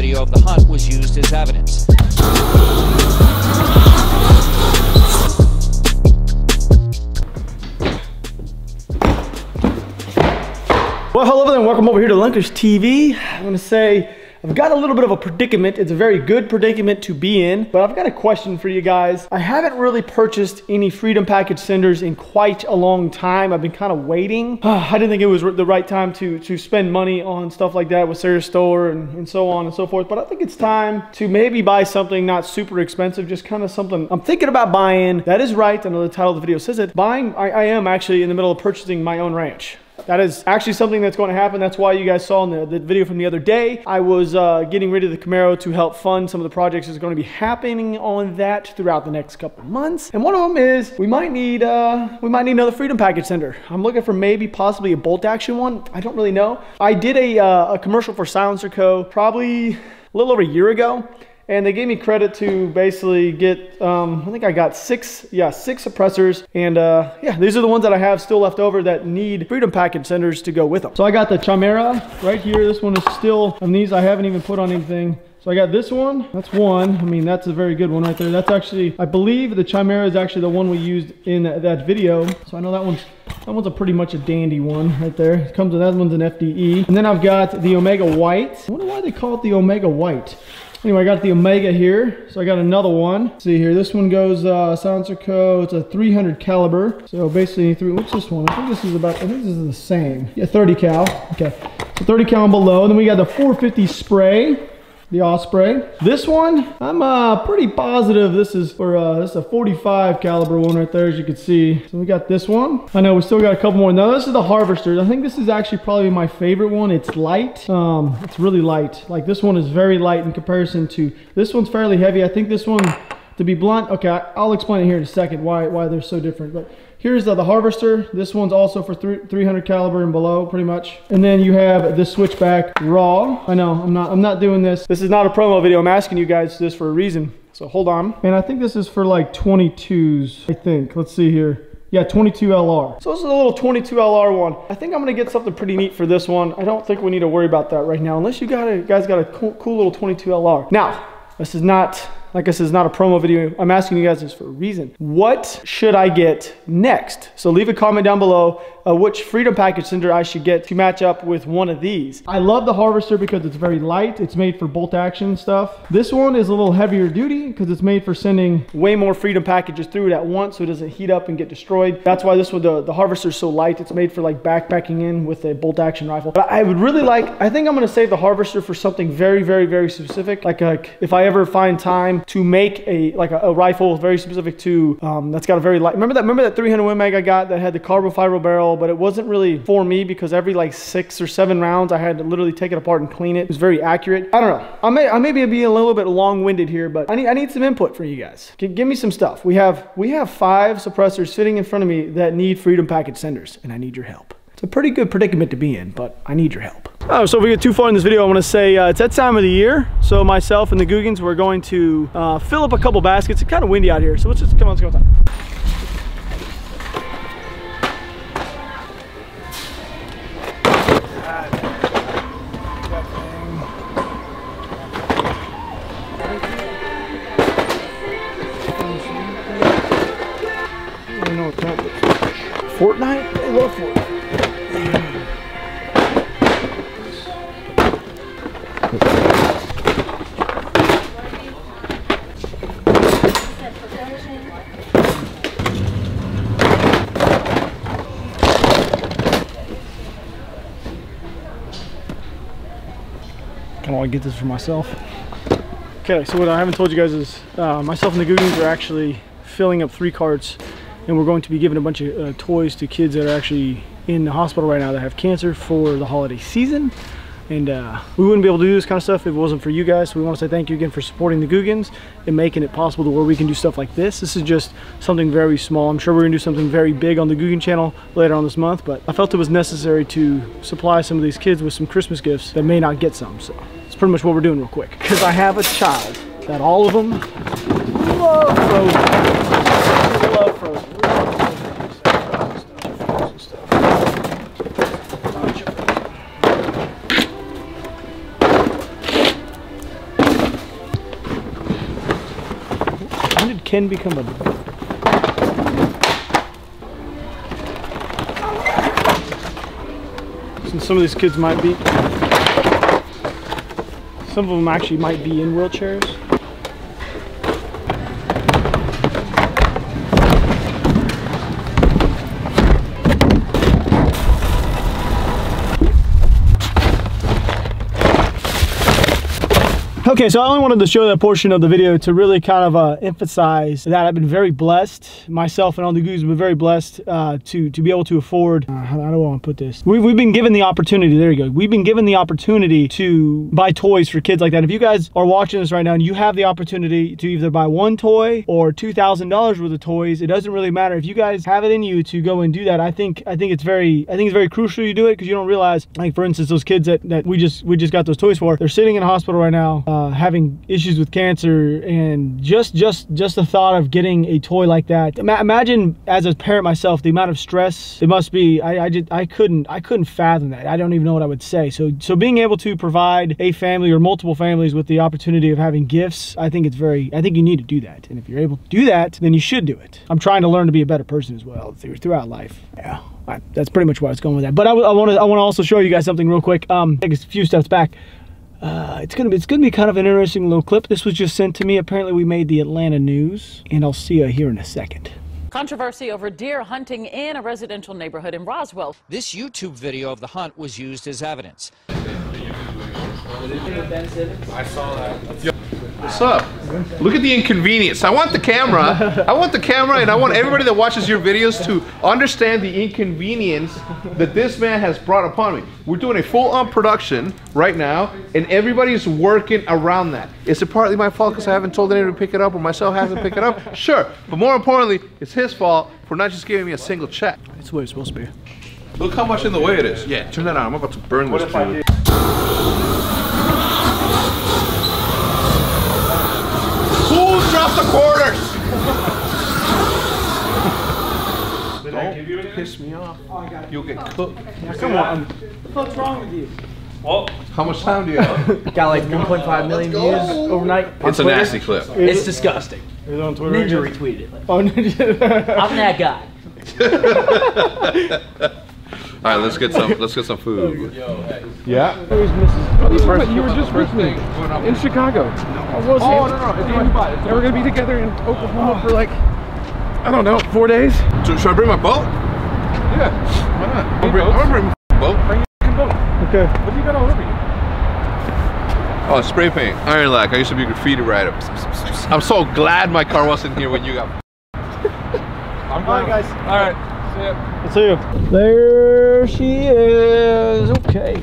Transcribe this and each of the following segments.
video of the hunt was used as evidence. Well, hello there and welcome over here to Lunkers TV. I'm gonna say I've got a little bit of a predicament. It's a very good predicament to be in, but I've got a question for you guys. I haven't really purchased any Freedom Package senders in quite a long time. I've been kind of waiting. I didn't think it was the right time to, to spend money on stuff like that with Sarah Store and, and so on and so forth, but I think it's time to maybe buy something not super expensive, just kind of something I'm thinking about buying. That is right, I know the title of the video says it. Buying, I, I am actually in the middle of purchasing my own ranch. That is actually something that's going to happen. That's why you guys saw in the, the video from the other day, I was uh, getting rid of the Camaro to help fund some of the projects that's going to be happening on that throughout the next couple months. And one of them is we might need uh, we might need another Freedom Package sender. I'm looking for maybe possibly a bolt action one. I don't really know. I did a, uh, a commercial for SilencerCo probably a little over a year ago and they gave me credit to basically get um, i think i got six yeah six suppressors and uh, yeah these are the ones that i have still left over that need freedom package senders to go with them so i got the chimera right here this one is still and these i haven't even put on anything so I got this one, that's one. I mean, that's a very good one right there. That's actually, I believe the Chimera is actually the one we used in that, that video. So I know that one's, that one's a pretty much a dandy one right there. It comes with, that one's an FDE. And then I've got the Omega White. I wonder why they call it the Omega White. Anyway, I got the Omega here. So I got another one. Let's see here, this one goes uh, SilencerCo It's a 300 caliber. So basically, three, what's this one? I think this is about, I think this is the same. Yeah, 30 cal. Okay, so 30 cal and below. And then we got the 450 spray the Osprey. This one, I'm uh, pretty positive this is for uh, this is a 45 caliber one right there, as you can see. So we got this one. I know we still got a couple more. Now this is the Harvester. I think this is actually probably my favorite one. It's light. Um, it's really light. Like this one is very light in comparison to this one's fairly heavy. I think this one, to be blunt, okay, I'll explain it here in a second why why they're so different. But Here's the, the Harvester. This one's also for 300 caliber and below, pretty much. And then you have the Switchback Raw. I know, I'm not, I'm not doing this. This is not a promo video. I'm asking you guys this for a reason. So hold on. And I think this is for like 22s, I think. Let's see here. Yeah, 22 LR. So this is a little 22 LR one. I think I'm gonna get something pretty neat for this one. I don't think we need to worry about that right now, unless you got a, guys got a cool, cool little 22 LR. Now, this is not like I said, it's not a promo video. I'm asking you guys this for a reason. What should I get next? So leave a comment down below uh, which Freedom Package sender I should get to match up with one of these. I love the Harvester because it's very light. It's made for bolt action stuff. This one is a little heavier duty because it's made for sending way more Freedom packages through it at once so it doesn't heat up and get destroyed. That's why this one, the, the Harvester is so light. It's made for like backpacking in with a bolt action rifle. But I would really like, I think I'm gonna save the Harvester for something very, very, very specific. Like a, if I ever find time to make a, like a, a rifle very specific to, um, that's got a very light, remember that, remember that 300 Win Mag I got that had the carbon fiber barrel but it wasn't really for me because every like six or seven rounds, I had to literally take it apart and clean it. It was very accurate. I don't know. I may, I may be a little bit long-winded here, but I need, I need some input from you guys. G give me some stuff. We have, we have five suppressors sitting in front of me that need Freedom Package senders, and I need your help. It's a pretty good predicament to be in, but I need your help. Oh, so if we get too far in this video, I want to say uh, it's that time of the year. So myself and the Googans, we're going to uh, fill up a couple baskets. It's kind of windy out here, so let's just come on, let's go. Fortnite? I love Fortnite. want to get this for myself. Okay, so what I haven't told you guys is uh, myself and the Googans are actually filling up three carts and we're going to be giving a bunch of uh, toys to kids that are actually in the hospital right now that have cancer for the holiday season. And uh, we wouldn't be able to do this kind of stuff if it wasn't for you guys. So we want to say thank you again for supporting the Googans and making it possible to where we can do stuff like this. This is just something very small. I'm sure we're gonna do something very big on the Googan channel later on this month but I felt it was necessary to supply some of these kids with some Christmas gifts that may not get some so it's pretty much what we're doing real quick. Because I have a child that all of them love can become a Since some of these kids might be, some of them actually might be in wheelchairs. Okay, so I only wanted to show that portion of the video to really kind of uh, emphasize that I've been very blessed, myself and all the goons have been very blessed uh, to, to be able to afford, uh, how do I want to put this? We've, we've been given the opportunity, there you go, we've been given the opportunity to buy toys for kids like that. If you guys are watching this right now and you have the opportunity to either buy one toy or $2,000 worth of toys, it doesn't really matter. If you guys have it in you to go and do that, I think I think it's very, I think it's very crucial you do it because you don't realize, like for instance, those kids that, that we just we just got those toys for, they're sitting in a hospital right now, uh, having issues with cancer and just just just the thought of getting a toy like that. Imagine as a parent myself the amount of stress it must be I, I just I couldn't I couldn't fathom that. I don't even know what I would say. So so being able to provide a family or multiple families with the opportunity of having gifts I think it's very I think you need to do that. And if you're able to do that then you should do it. I'm trying to learn to be a better person as well throughout life. Yeah. That's pretty much where I was going with that. But I, I want to I want to also show you guys something real quick. Um take a few steps back uh, it's gonna be it's gonna be kind of an interesting little clip. This was just sent to me. Apparently, we made the Atlanta news, and I'll see you here in a second. Controversy over deer hunting in a residential neighborhood in Roswell. This YouTube video of the hunt was used as evidence. I saw that. What's up? Look at the inconvenience. I want the camera. I want the camera and I want everybody that watches your videos to understand the inconvenience that this man has brought upon me. We're doing a full-on production right now and everybody's working around that. Is it partly my fault because I haven't told anyone to pick it up or myself hasn't picked it up? Sure. But more importantly, it's his fault for not just giving me a single check. It's the way it's supposed to be. Look how much in the way it is. Yeah, turn that on. I'm about to burn this food. Who dropped the quarters? Don't piss me off. Oh, You'll get cooked. Come on. What's wrong with you? Well, How much time do you have? Got like 1.5 million views overnight. It's a nasty clip. It's disgusting. Is it on Twitter? Ninja retweeted it. Oh, Ninja. I'm that guy. All right, let's get some. Let's get some food. Oh, yeah. Where's Mrs. you were just with me in Chicago. Oh, no, And, and we're gonna be together in Oklahoma for like, I don't know, four days. So, should I bring my boat? Yeah. Why not? I'm gonna bring, I'm gonna bring my boat. Fucking boat. Okay. What do you got all over you? Oh, spray paint. Ironlak. I used to be a graffiti writer. I'm so glad my car wasn't here when you got. I'm All right, guys. All right. See ya. Let's see you. There she is. Okay.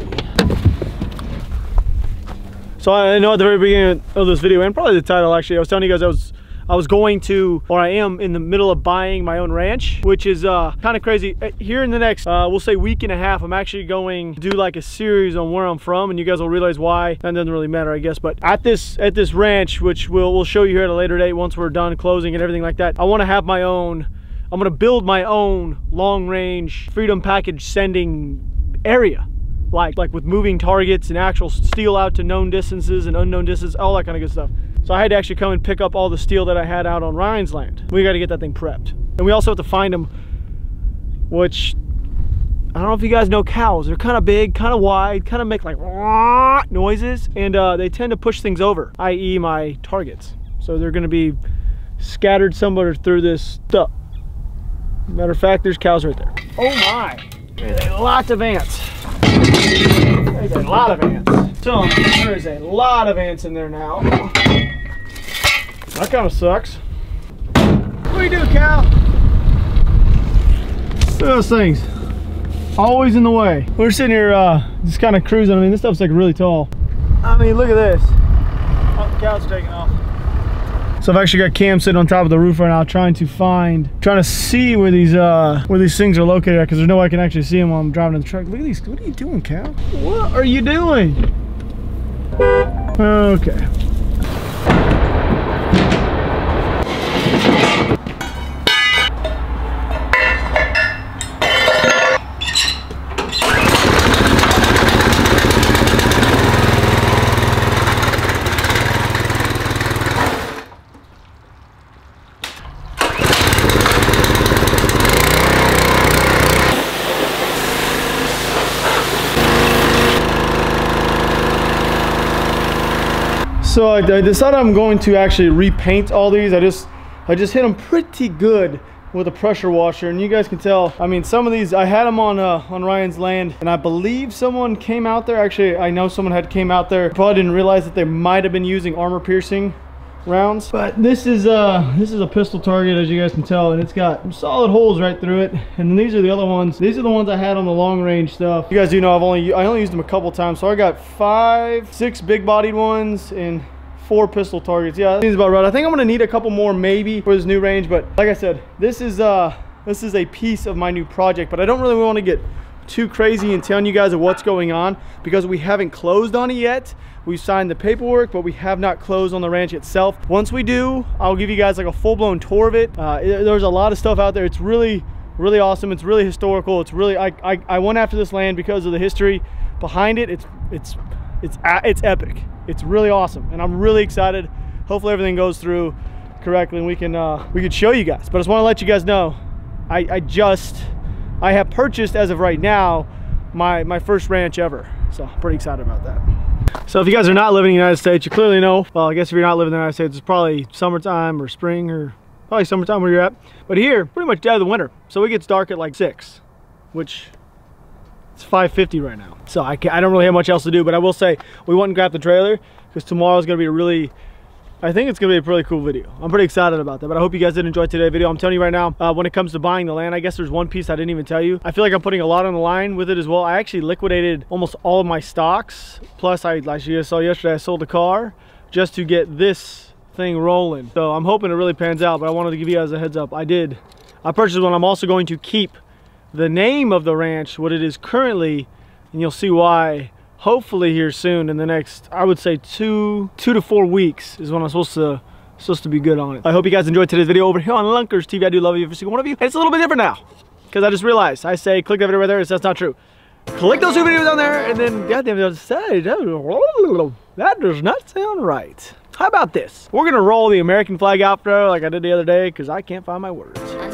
So I know at the very beginning of this video, and probably the title actually, I was telling you guys I was I was going to, or I am in the middle of buying my own ranch, which is uh, kind of crazy. Uh, Here in the next, uh, we'll say week and a half, I'm actually going to do like a series on where I'm from, and you guys will realize why. That doesn't really matter, I guess. But at this at this ranch, which we'll we'll show you here at a later date once we're done closing and everything like that, I want to have my own. I'm gonna build my own long range freedom package sending area. Like, like with moving targets and actual steel out to known distances and unknown distances, all that kind of good stuff. So I had to actually come and pick up all the steel that I had out on Ryan's land. We got to get that thing prepped. And we also have to find them, which I don't know if you guys know cows. They're kind of big, kind of wide, kind of make like noises, and uh, they tend to push things over, i.e. my targets. So they're gonna be scattered somewhere through this stuff. Matter of fact, there's cows right there. Oh my, there's a lot of ants. There's a lot of ants. Tell 'em, there is a lot of ants in there now. That kind of sucks. What do you do, cow? Look at those things. Always in the way. We're sitting here uh, just kind of cruising. I mean, this stuff's like really tall. I mean, look at this. Oh, the cow's taking off. So I've actually got Cam sitting on top of the roof right now trying to find, trying to see where these uh, where these things are located because there's no way I can actually see them while I'm driving in the truck. Look at these, what are you doing, Cal? What are you doing? Okay. So I, I decided I'm going to actually repaint all these. I just I just hit them pretty good with a pressure washer and you guys can tell I mean some of these I had them on uh, on Ryan's land and I believe someone came out there. Actually I know someone had came out there. Probably didn't realize that they might have been using armor piercing rounds but this is uh this is a pistol target as you guys can tell and it's got solid holes right through it and these are the other ones these are the ones I had on the long range stuff you guys do know I've only I only used them a couple times so I got five six big bodied ones and four pistol targets. Yeah, that seems about right. I think I'm gonna need a couple more maybe for this new range, but like I said, this is uh this is a piece of my new project, but I don't really want to get too crazy and telling you guys of what's going on because we haven't closed on it yet. We've signed the paperwork, but we have not closed on the ranch itself. Once we do, I'll give you guys like a full-blown tour of it. Uh. There's a lot of stuff out there. It's really, really awesome. It's really historical. It's really, I, I, I went after this land because of the history behind it. It's, it's, it's, it's epic it's really awesome and i'm really excited hopefully everything goes through correctly and we can uh, we can show you guys but i just want to let you guys know I, I just i have purchased as of right now my my first ranch ever. So i'm pretty excited about that. So if you guys are not living in the united states you clearly know. Well i guess if you're not living in the united states it's probably summertime or spring or probably summertime where you're at. But here pretty much dead of the winter. So it gets dark at like six which it's 5.50 right now. So I, I don't really have much else to do, but I will say we went and grabbed the trailer because tomorrow is going to be a really, I think it's to be a pretty cool video. I'm pretty excited about that, but I hope you guys did enjoy today's video. I'm telling you right now, uh, when it comes to buying the land, I guess there's one piece I didn't even tell you. I feel like I'm putting a lot on the line with it as well. I actually liquidated almost all of my stocks. Plus, I, like you guys saw yesterday, I sold a car just to get this thing rolling. So I'm hoping it really pans out, but I wanted to give you guys a heads up. I did. I purchased one. I'm also going to keep the name of the ranch, what it is currently, and you'll see why hopefully here soon in the next, I would say two, two to four weeks is when I'm supposed to supposed to be good on it. I hope you guys enjoyed today's video over here on Lunkers TV. I do love you every single one of you. And it's a little bit different now because I just realized I say click that video right there. That's not true. Click those two videos down there and then goddamn it, that does not sound right. How about this? We're gonna roll the American flag out there like I did the other day because I can't find my words.